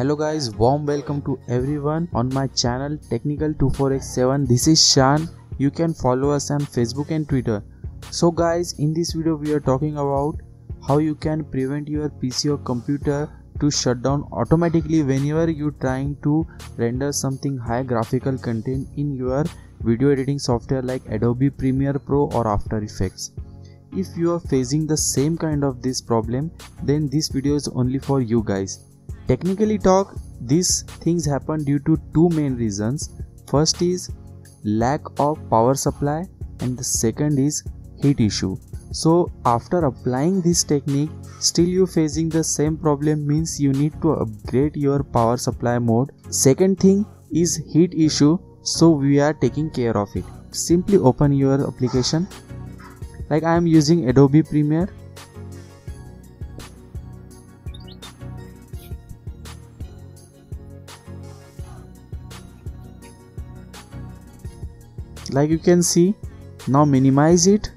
hello guys warm welcome to everyone on my channel technical 24x7 this is Shaan. You can follow us on facebook and twitter. So guys in this video we are talking about how you can prevent your pc or computer to shut down automatically whenever you're trying to render something high graphical content in your video editing software like adobe premiere pro or after effects. If you are facing the same kind of this problem then this video is only for you guys technically talk these things happen due to two main reasons. First is lack of power supply and the second is heat issue. So after applying this technique still you facing the same problem means you need to upgrade your power supply mode. Second thing is heat issue so we are taking care of it. Simply open your application. Like I am using Adobe Premiere like you can see now minimize it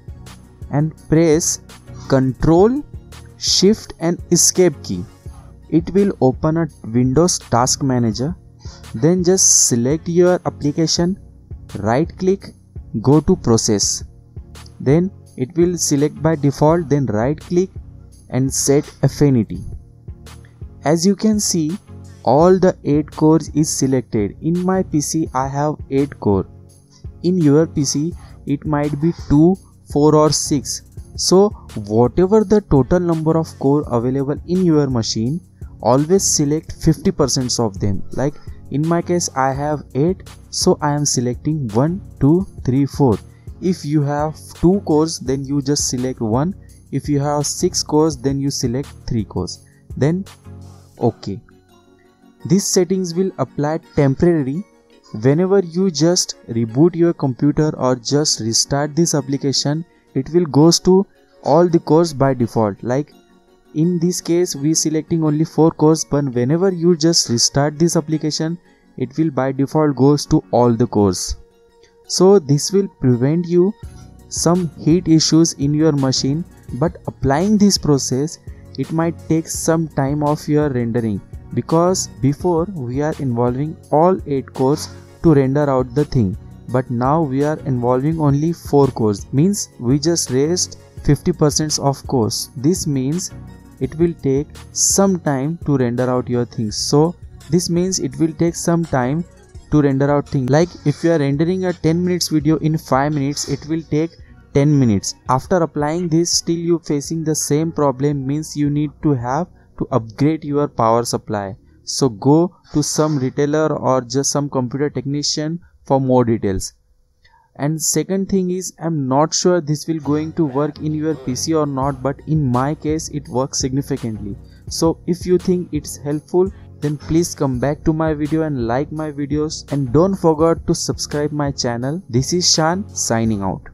and press Ctrl Shift and Escape key. It will open a Windows Task Manager. Then just select your application right click go to process. Then it will select by default then right click and set affinity. As you can see all the 8 cores is selected. In my pc i have 8 core in your pc it might be 2 4 or 6 so whatever the total number of core available in your machine always select 50% of them. Like in my case i have 8 so i am selecting 1 2 3 4 if you have two cores then you just select one. If you have six cores then you select three cores. Then ok these settings will apply temporarily whenever you just reboot your computer or just restart this application it will goes to all the cores by default. Like in this case we selecting only four cores but whenever you just restart this application it will by default goes to all the cores. So this will prevent you some heat issues in your machine but applying this process it might take some time of your rendering. Because before we are involving all 8 cores to render out the thing. But now we are involving only 4 cores. Means we just raised 50% of cores. This means it will take some time to render out your things. So this means it will take some time to render out things. Like if you are rendering a 10 minutes video in 5 minutes it will take 10 minutes. After applying this still you facing the same problem. Means you need to have to upgrade your power supply so go to some retailer or just some computer technician for more details. And second thing is i'm not sure this will going to work in your pc or not but in my case it works significantly. So if you think it's helpful then please come back to my video and like my videos. And don't forget to subscribe my channel. This is Shaan signing out